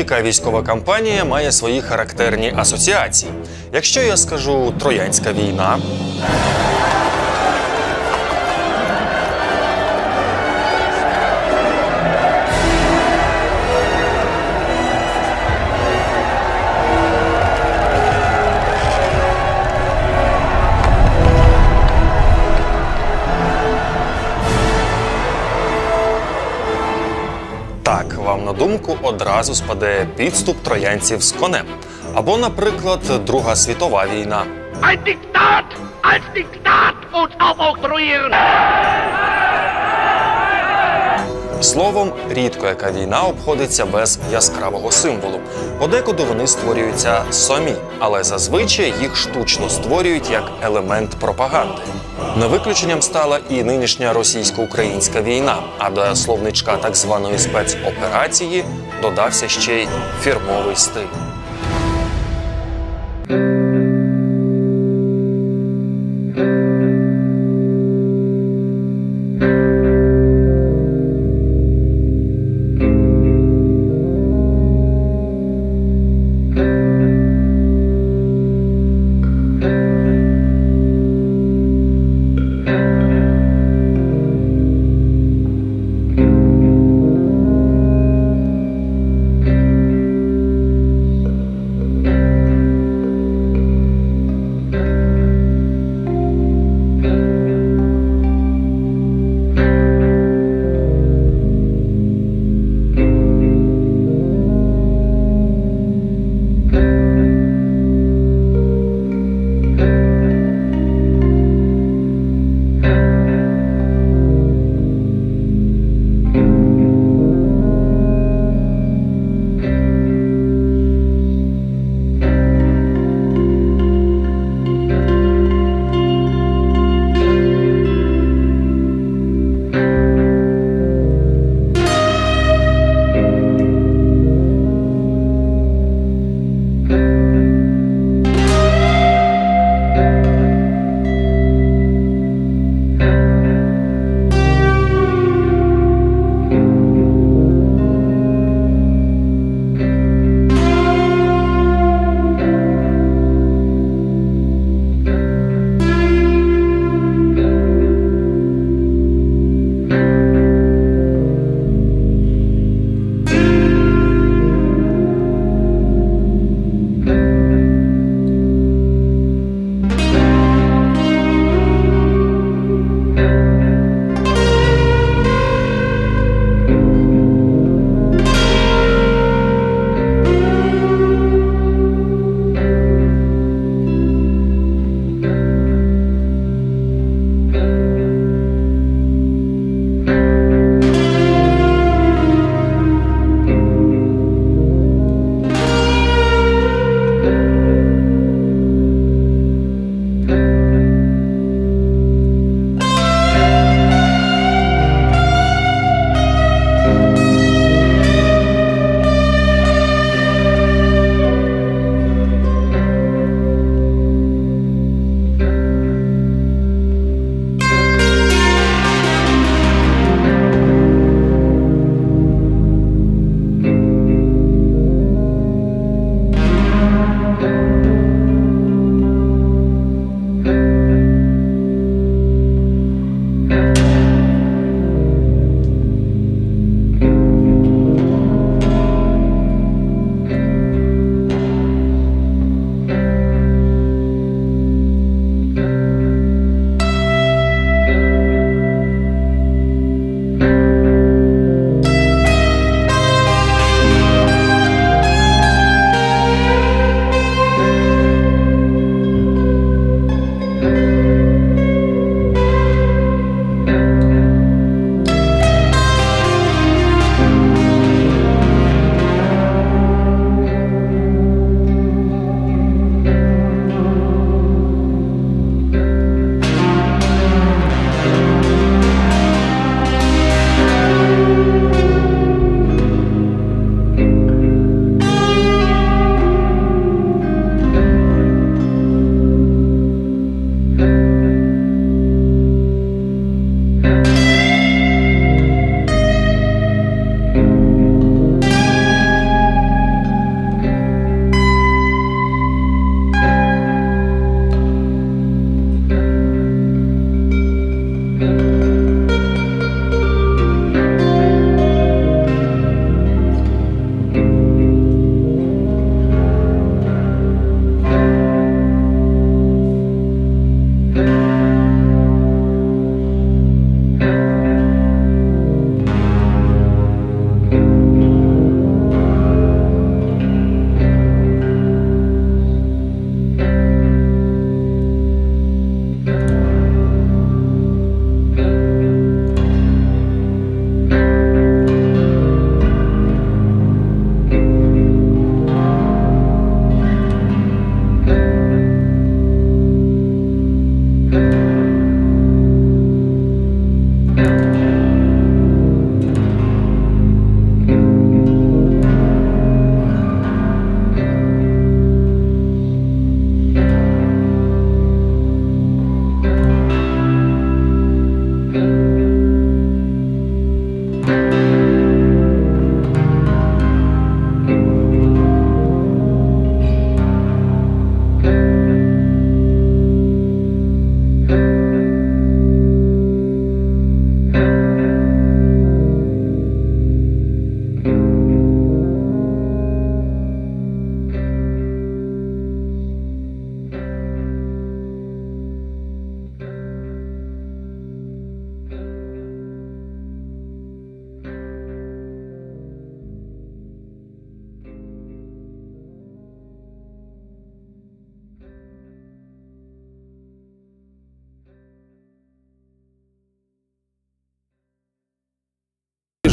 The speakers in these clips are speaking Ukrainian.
Будь-яка військова кампанія має свої характерні асоціації. Якщо я скажу Троянська війна, на думку одразу спаде підступ троянців з конем. Або, наприклад, Друга світова війна. Ein Diktat als Diktat uns aufoktroyieren. Словом, рідко яка війна обходиться без яскравого символу. Подекуди вони створюються самі, але зазвичай їх штучно створюють як елемент пропаганди. Не виключенням стала і нинішня російсько-українська війна, а до словничка так званої спецоперації додався ще й фірмовий стиль.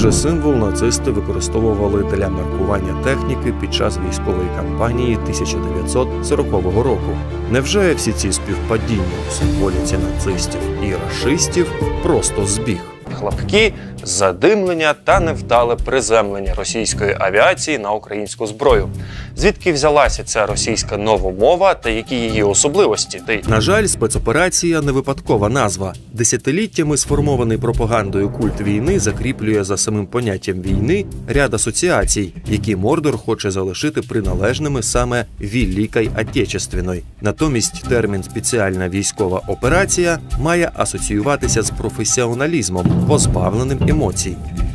Же символ нацисти використовували для маркування техніки під час військової кампанії 1940 року. Невже всі ці співпадіння у символіці нацистів і рашистів просто збіг? Хлопки, задимлення та невдале приземлення російської авіації на українську зброю. Звідки взялася ця російська новомова та які її особливості? Й на жаль, спецоперація не випадкова назва. Десятиліттями сформований пропагандою культ війни закріплює за самим поняттям війни ряд асоціацій, які Мордор хоче залишити приналежними саме Великій Отечественної. Натомість термін спеціальна військова операція має асоціюватися з професіоналізмом, позбавленим емоцій. 気持。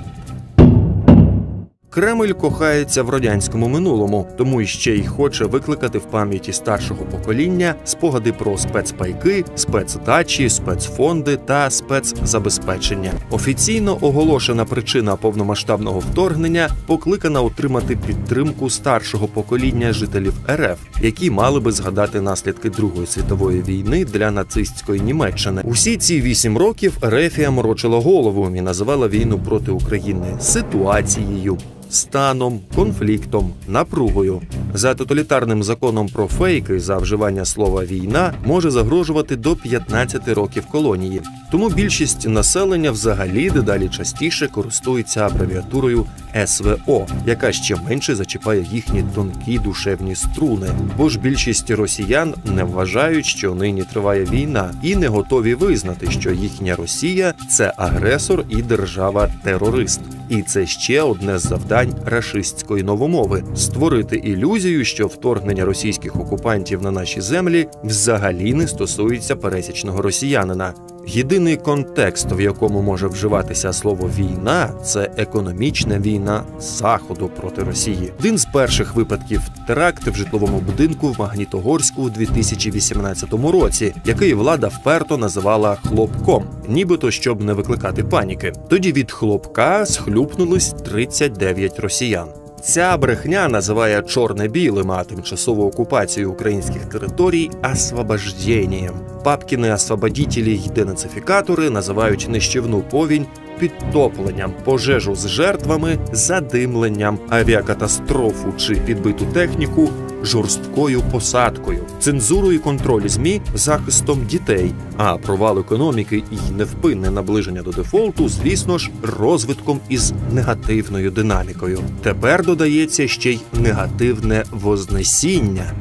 Кремль кохається в радянському минулому, тому ще й хоче викликати в пам'яті старшого покоління спогади про спецпайки, спецдачі, спецфонди та спецзабезпечення. Офіційно оголошена причина повномасштабного вторгнення покликана отримати підтримку старшого покоління жителів РФ, які мали би згадати наслідки Другої світової війни для нацистської Німеччини. Усі ці вісім років Ерефія морочила голову і називала війну проти України ситуацією. Станом, конфліктом, напругою за тоталітарним законом про фейки за вживання слова війна може загрожувати до 15 років колонії. Тому більшість населення взагалі дедалі частіше користується абревіатурою СВО, яка ще менше зачіпає їхні тонкі душевні струни. Бо ж більшість росіян не вважають, що нині триває війна, і не готові визнати, що їхня Росія це агресор і держава-терорист. І це ще одне з завдань рашистської новомови створити ілюзію, що вторгнення російських окупантів на наші землі взагалі не стосується пересічного росіянина. Єдиний контекст, в якому може вживатися слово війна, це економічна війна Заходу проти Росії. Один з перших випадків теракт в житловому будинку в Магнітогорську у 2018 році, який влада вперто називала хлопком, нібито щоб не викликати паніки. Тоді від хлопка схлюпнулись 39 росіян. Ця брехня називає чорне-білим, а тимчасову окупацію українських територій освобожденням. Папкіни освободітелі й денацифікатори називають нищівну повінь підтопленням, пожежу з жертвами, задимленням, авіакатастрофу чи підбиту техніку. Жорсткою посадкою, цензурою контроль змі захистом дітей, а провал економіки і невпинне наближення до дефолту, звісно ж, розвитком із негативною динамікою. Тепер додається ще й негативне вознесіння.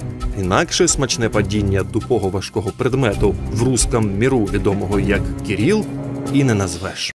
Інакше смачне падіння тупого важкого предмету в руском міру, відомого як Кіріл, і не назвеш.